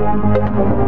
Música